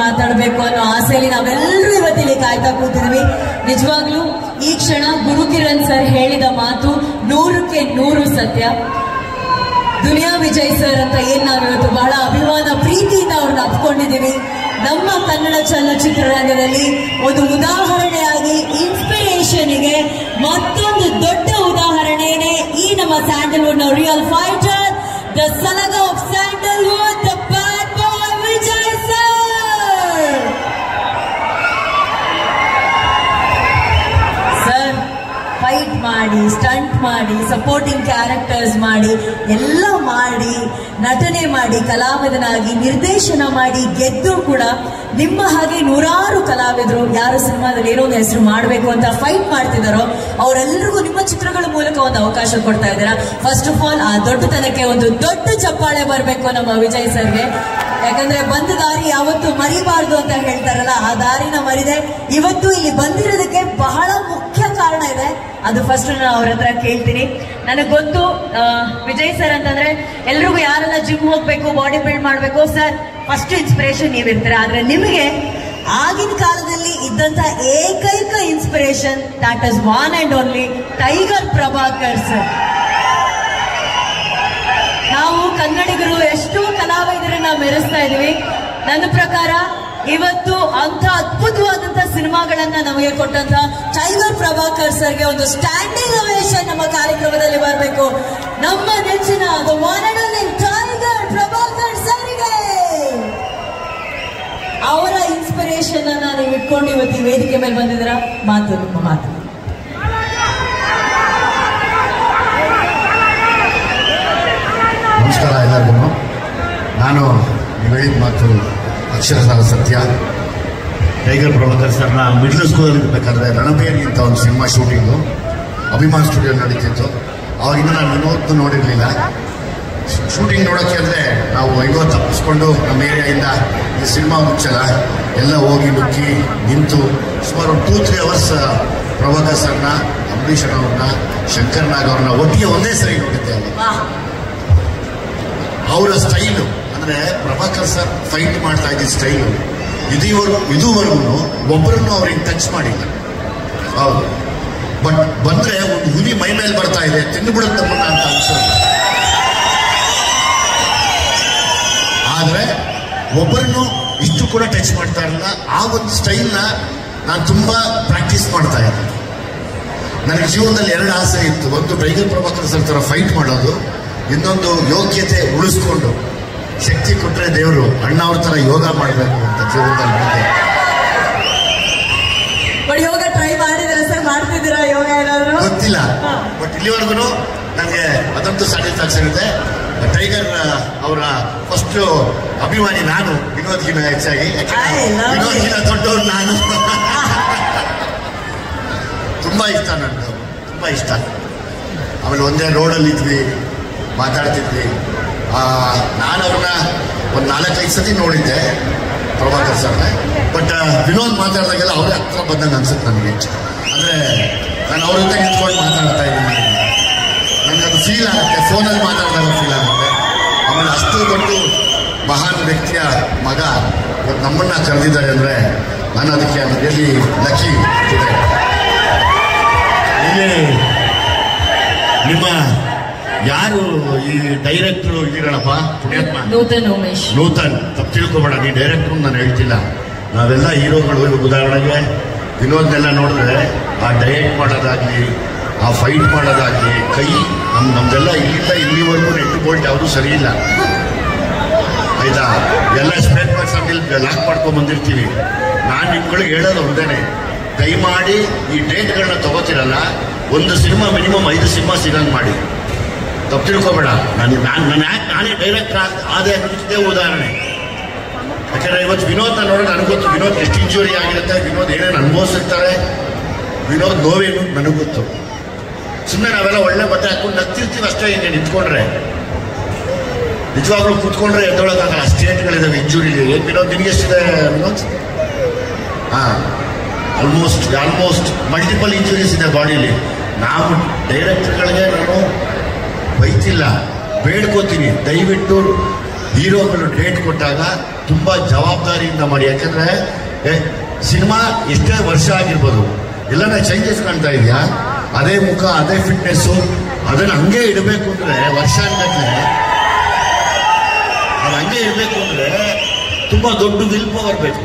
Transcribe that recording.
ಮಾತಾಡಬೇಕು ಅನ್ನೋ ಆಸೆಯಲ್ಲಿ ನಾವೆಲ್ಲರೂ ಇವತ್ತಿಲ್ಲಿ ಕಾಯ್ತಾ ಕೂತಿದ್ವಿ. ನಿಜವಾಗ್ಲೂ ಈ ಕ್ಷಣ ಗುರುಕಿರಣ್ ಸರ್ ಹೇಳಿದ ಮಾತು ನೂರಕ್ಕೆ ನೂರು ಸತ್ಯ. ದುನಿಯಾ ವಿಜಯ್ ಸರ್ ಅಂತ ಏನ್ ನಾವು ಇವತ್ತು ಬಹಳ ಅಭಿಮಾನ ಪ್ರೀತಿಯಿಂದ ಅವ್ರನ್ನ ಅಪ್ಕೊಂಡಿದ್ದೀವಿ. ನಮ್ಮ ಕನ್ನಡ ಚಲನಚಿತ್ರರಂಗದಲ್ಲಿ ಒಂದು ಉದಾಹರಣೆಯಾಗಿ ಇನ್ಸ್ಪಿರೇಷನ್ಗೆ ಮತ್ತೊಂದು ದೊಡ್ಡ ಉದಾಹರಣೆನೇ ಈ ನಮ್ಮ ಸ್ಯಾಂಡಲ್ವುಡ್ನ ರಿಯಲ್ ಫೈಟರ್ ದ ಸಲಗ ಮಾಡಿ ಸಪೋರ್ಟಿಂಗ್ ಕ್ಯಾರೆಕ್ಟರ್ಸ್ ಮಾಡಿ, ಎಲ್ಲ ಮಾಡಿ, ನಟನೆ ಮಾಡಿ, ಕಲಾವಿದನಾಗಿ, ನಿರ್ದೇಶನ ಮಾಡಿ, ಗೆದ್ದು ಕೂಡ ನಿಮ್ಮ ಹಾಗೆ ನೂರಾರು ಕಲಾವಿದರು, ಯಾರು ಸಿನಿಮಾದಲ್ಲಿ ಏನೋ ಒಂದು ಹೆಸರು ಮಾಡಬೇಕು ಅಂತ ಫೈಟ್ ಮಾಡ್ತಿದ್ದಾರೋ ಅವರೆಲ್ಲರಿಗೂ ನಿಮ್ಮ ಚಿತ್ರಗಳ ಮೂಲಕ ಒಂದು ಅವಕಾಶ ಕೊಡ್ತಾ ಇದ್ದೀರಾ. ಫಸ್ಟ್ ಆಫ್ ಆಲ್ ಆ ದೊಡ್ಡತನಕ್ಕೆ ಒಂದು ದೊಡ್ಡ ಚಪ್ಪಾಳೆ ಬರಬೇಕು ನಮ್ಮ ವಿಜಯ್ ಸರ್ಗೆ. ಯಾಕಂದ್ರೆ ಬಂದ ದಾರಿ ಯಾವತ್ತು ಮರಿಬಾರ್ದು ಅಂತ ಹೇಳ್ತಾರಲ್ಲ, ಆ ದಾರಿನ ಮರಿದೆ. ಇವತ್ತು ಇಲ್ಲಿ ಬಂದಿರೋದಕ್ಕೆ ಬಹಳ ಮುಖ್ಯ ಕಾರಣ ಇದೆ. ಅದು ಫಸ್ಟ್ ನಾನು ಅವ್ರ ಹತ್ರ ಕೇಳ್ತೀನಿ. ನನಗೆ ಗೊತ್ತು ವಿಜಯ್ ಸರ್ ಅಂತಂದ್ರೆ ಎಲ್ರಿಗೂ ಯಾರೆಲ್ಲ ಜಿಮ್ ಹೋಗ್ಬೇಕು ಬಾಡಿ ಬಿಲ್ಡ್ ಮಾಡ್ಬೇಕು ಸರ್ ಫಸ್ಟ್ ಇನ್ಸ್ಪಿರೇಷನ್ ನೀವಿರ್ತೀರ? ಆದ್ರೆ ನಿಮಗೆ ಆಗಿನ ಕಾಲದಲ್ಲಿ ಇದ್ದಂತ ಏಕೈಕ inspiration that is one and only Tiger Prabhakar sir ನಾವು ಕನ್ನಡಿಗರು, ಎಷ್ಟು ಕಲಾವಿದರನ್ನ ಮೆರೆಸ್ತಾ ಇದೀವಿ. ನನ್ನ ಪ್ರಕಾರ ಇವತ್ತು ಅಂತ ಅದ್ಭುತವಾದಂತ ಸಿನಿಮಾಗಳನ್ನ ನಮಗೆ ಕೊಟ್ಟಂತ ಟೈಗರ್ ಪ್ರಭಾಕರ್ ಸರ್ಗೆ ಒಂದು ಸ್ಟ್ಯಾಂಡಿಂಗ್ ಅವೇಶನ್ ನಮ್ಮ ಕಾರ್ಯಕ್ರಮದಲ್ಲಿ ಬರಬೇಕು. ನಮ್ಮ ನೆಚ್ಚಿನ ಟೈಗರ್ ಪ್ರಭಾಕರ್ ಸರ್ಗೆ! ಅವರ ಇನ್ಸ್ಪಿರೇಷನ್ ಅನ್ನ ನೀವು ಇಟ್ಕೊಂಡು ಇವತ್ತು ವೇದಿಕೆ ಮೇಲೆ ಬಂದಿದ್ರ ಮಾತು, ನಿಮ್ಮ ಮಾತು. ನಮಸ್ಕಾರ ಎಲ್ಲರಿಗೂ. ನಾನು ಹೇಳಿದ ಮಾತು ಅಕ್ಷರಶಃ ಸತ್ಯ. ಟೈಗರ್ ಪ್ರಭಾಕರ್ ಸರ್ನ ಮಿಡ್ಲ್ ಸ್ಕೂಲಲ್ಲಿ ಇರಬೇಕಾದ್ರೆ ರಣಬೇರಿ ಅಂತ ಒಂದು ಸಿನಿಮಾ ಶೂಟಿಂಗು ಅಭಿಮಾನ್ ಸ್ಟುಡಿಯೋ ನಡೀತಿತ್ತು. ಅವಾಗಿಂದ ನಾನು ವಿನೋದ್ ನೋಡಿರಲಿಲ್ಲ. ಶೂಟಿಂಗ್ ನೋಡೋಕ್ಕೆ ಅಂದರೆ ನಾವು ಐವತ್ತು ತಪ್ಪಿಸ್ಕೊಂಡು ನಮ್ಮ ಏರಿಯಾಯಿಂದ ಈ ಸಿನಿಮಾ ಮುಚ್ಚಲ್ಲ. ಎಲ್ಲ ಹೋಗಿ ನುಗ್ಗಿ ನಿಂತು ಸುಮಾರು ಒಂದು ಟೂ ತ್ರೀ ಅವರ್ಸ್ ಪ್ರಭಾಕರ್ ಸರ್ನ ಅಂಬರೀಷ್ ಅವ್ರನ್ನ ಶಂಕರ್ ನಾಗ್ ಅವ್ರನ್ನ ಒಟ್ಟಿಗೆ ಒಂದೇ ಸರಿ ನೋಡಿದ್ದೆ. ಅವರ ಸ್ಟೈಲು ಅಂದ್ರೆ ಪ್ರಭಾಕರ್ ಸರ್ ಫೈಟ್ ಮಾಡ್ತಾ ಇದ್ದ ಸ್ಟೈಲು ಇದುವರೆಗೂ ಇದುವರೆಗೂ ಒಬ್ಬರನ್ನು ಅವ್ರಿಗೆ ಟಚ್ ಮಾಡಿಲ್ಲ. ಹೌದು. ಬಟ್ ಬಂದ್ರೆ ಒಂದು ಹುಲಿ ಮೈ ಮೇಲೆ ಬರ್ತಾ ಇದೆ ತಿಂದುಬಿಡುತ್ತೆ ಮುನ್ನ ಅಂತ ಅನ್ಸೋದು ಆದ್ರೆ ಒಬ್ಬರನ್ನು ಇಷ್ಟು ಕೂಡ ಟಚ್ ಮಾಡ್ತಾ ಇರಲಿಲ್ಲ ಆ ಒಂದು ಸ್ಟೈಲ್ನ ನಾನು ತುಂಬಾ ಪ್ರಾಕ್ಟೀಸ್ ಮಾಡ್ತಾ ಇದ್ದೆ. ನನಗೆ ಜೀವನದಲ್ಲಿ ಎರಡು ಆಸೆ ಇತ್ತು. ಒಂದು ಟೈಗರ್ ಪ್ರಭಾಕರ್ ಸರ್ ಥರ ಫೈಟ್ ಮಾಡೋದು, ಇನ್ನೊಂದು ಯೋಗ್ಯತೆ ಉಳಿಸ್ಕೊಂಡು ಶಕ್ತಿ ಕೊಟ್ಟರೆ ದೇವರು ಅಣ್ಣ ಅವ್ರ ಥರ ಯೋಗ ಮಾಡಬೇಕು ಅಂತ ಜೀವನದಲ್ಲಿ ಬಟ್ ಯೋಗ ಟ್ರೈ ಮಾಡಿದ್ರೆ ಸರ್? ಮಾಡ್ತಿದ್ದೀರಾ ಯೋಗ ಏನಾದ್ರು? ಗೊತ್ತಿಲ್ಲ. ಬಟ್ ಇಲ್ಲಿವರೆಗೂ ನನಗೆ ಅದಂತೂ ಸ್ಯಾಟಿಸ್ಫ್ಯಾಕ್ಷನ್ ಇದೆ ಟೈಗರ್ ಅವರ ಫಸ್ಟ್ ಅಭಿಮಾನಿ ನಾನು ವಿನೋದ್ಗಿನ ಹೆಚ್ಚಾಗಿ. ವಿನೋದ್ಗಿನ ದೊಡ್ಡವ್ರು ನಾನು. ತುಂಬಾ ಇಷ್ಟ ನನಗೆ. ತುಂಬಾ ಇಷ್ಟ. ಆಮೇಲೆ ಒಂದೇ ರೋಡಲ್ಲಿ ಇದ್ವಿ ಮಾತಾಡ್ತಿದ್ವಿ. ನಾನು ಅವ್ರನ್ನ ಒಂದು ನಾಲ್ಕೈದು ಸತಿ ನೋಡಿದ್ದೆ, ಪ್ರಭಾಕರ್ ಸರ್ನ. ಬಟ್ ವಿನೋದ್ ಮಾತಾಡಿದಾಗೆಲ್ಲ ಅವರೇ ಹತ್ರ ಬಂದಂಗೆ ಅನ್ಸುತ್ತೆ ನನಗೆ. ಅಂದರೆ ನಾನು ಅವ್ರ ಜೊತೆ ನಿಂತ್ಕೊಂಡು ಮಾತಾಡ್ತಾ ಇದ್ದೀನಿ. ನನಗೆ ಅದು ಫೀಲ್ ಆಗುತ್ತೆ. ಫೋನಲ್ಲಿ ಮಾತಾಡಿದಾಗ ಫೀಲ್ ಆಗುತ್ತೆ. ಆಮೇಲೆ ಅಷ್ಟು ದೊಡ್ಡ ಮಹಾನ್ ವ್ಯಕ್ತಿಯ ಮಗ ಇವತ್ತು ನಮ್ಮನ್ನ ಕರೆದಿದ್ದಾರೆ ಅಂದರೆ ನಾನು ಅದಕ್ಕೆ ಎಲ್ಲಿ ಲಕ್ಕಿ ಇದೆ ಇಲ್ಲಿ ನಿಮ್ಮ ಯಾರು ಈ ಡೈರೆಕ್ಟರ್ ಇದ್ದೀರಲ್ಲಪ್ಪ ಪುಣ್ಯಾತ್ಮ? ನೂತನ್ ಉಮೇಶ್. ನೂತನ್. ತಪ್ಪು ತಿಳ್ಕೊಬೇಡ ನೀ ಡೈರೆಕ್ಟ್ರು ನಾನು ಹೇಳ್ತಿಲ್ಲ. ನಾವೆಲ್ಲ ಹೀರೋಗಳು ಉದಾಹರಣೆಗೆ ವಿನೋದ್ನೆಲ್ಲ ನೋಡಿದ್ರೆ ಆ ಡಯಟ್ ಮಾಡೋದಾಗ್ಲಿ ಆ ಫೈಟ್ ಮಾಡೋದಾಗ್ಲಿ ಕೈ ನಮ್ ನಮ್ದೆಲ್ಲ ಇಲ್ಲಿಂದ ಇಲ್ಲಿವರೆಗೂ ನೆಟ್ಟು ಬೋಲ್ಟ್ ಯಾವುದೂ ಸರಿ ಇಲ್ಲ. ಆಯ್ತಾ? ಎಲ್ಲ ಸ್ಪೇರ್ ಪಾರ್ಟ್ಸ್ ಬ್ಲಾಕ್ ಲಾಕ್ ಮಾಡ್ಕೊಂಡು ಬಂದಿರ್ತೀವಿ. ನಾನು ನಿಮ್ಗಳಿಗೆ ಹೇಳೋದು ಒಂದೇನೆ. ದಯಮಾಡಿ ಈ ಡೇಟ್ಗಳನ್ನ ತಗೋತಿರಲ್ಲ? ಒಂದು ಸಿನಿಮಾ ಮಿನಿಮಮ್ ಐದು ಸಿನಿಮಾ ಸಿಗಂಗೆ ಮಾಡಿ. ತಪ್ಪು ತಿಳ್ಕೊಬೇಡ. ನಾನು ನಾನು ನಾನು ಯಾಕೆ ನಾನೇ ಡೈರೆಕ್ಟರ್ ಆದೆ ಅನ್ನೋದಕ್ಕೆ ಉದಾಹರಣೆ. ಯಾಕಂದರೆ ಇವತ್ತು ವಿನೋದ್ನ ನೋಡೋಣ ನನಗೆ ಗೊತ್ತು, ವಿನೋದ್ ಎಷ್ಟು ಇಂಜುರಿ ಆಗಿರುತ್ತೆ, ವಿನೋದ್ ಏನೇನು ಅನುಭವಿಸಿರ್ತಾರೆ ವಿನೋದ್ ನೋವೇನು ನನಗೆ ಗೊತ್ತು. ಸುಮ್ಮನೆ ನಾವೆಲ್ಲ ಒಳ್ಳೆ ಬಟ್ಟೆ ಹಾಕೊಂಡು ನಗ್ತಿರ್ತೀವಿ ಅಷ್ಟೇ ಹಿಂಗೆ ನಿಂತ್ಕೊಂಡ್ರೆ. ನಿಜವಾಗ್ಲೂ ಕೂತ್ಕೊಂಡ್ರೆ ಎದ್ದೊಳಗಾಗಲ್ಲ ಸ್ಟೇಟ್ಗಳಿದ್ದಾವೆ ಇಂಜುರಿ ಏನು ವಿನೋದ್, ನಿನಗೆ ಎಷ್ಟಿದೆ ವಿನೋದ್? ಹಾಂ ಆಲ್ಮೋಸ್ಟ್ ಆಲ್ಮೋಸ್ಟ್ ಮಲ್ಟಿಪಲ್ ಇಂಜುರೀಸ್ ಇದೆ ಬಾಡಿಲಿ. ನಾವು ಡೈರೆಕ್ಟರ್ಗಳಿಗೆ ನಾನು ಬೈತಿಲ್ಲ. ಬೇಡ್ಕೋತೀನಿ. ದಯವಿಟ್ಟು ಹೀರೋಗಳು ಡೇಟ್ ಕೊಟ್ಟಾಗ ತುಂಬ ಜವಾಬ್ದಾರಿಯಿಂದ ಮಾಡಿ. ಯಾಕಂದ್ರೆ ಸಿನಿಮಾ ಎಷ್ಟೇ ವರ್ಷ ಆಗಿರ್ಬೋದು. ಎಲ್ಲನ ಚೇಂಜಸ್ ಕಾಣ್ತಾ ಇದೆಯಾ? ಅದೇ ಮುಖ, ಅದೇ ಫಿಟ್ನೆಸ್ಸು ಅದನ್ನು ಹಂಗೆ ಇಡಬೇಕು ಅಂದ್ರೆ ವರ್ಷ ಅನ್ಗಟ್ಲೆ ಅದು ಹಂಗೆ ಇರಬೇಕು ಅಂದ್ರೆ ತುಂಬ ದೊಡ್ಡ ವಿಲ್ ಪವರ್ ಬೇಕು.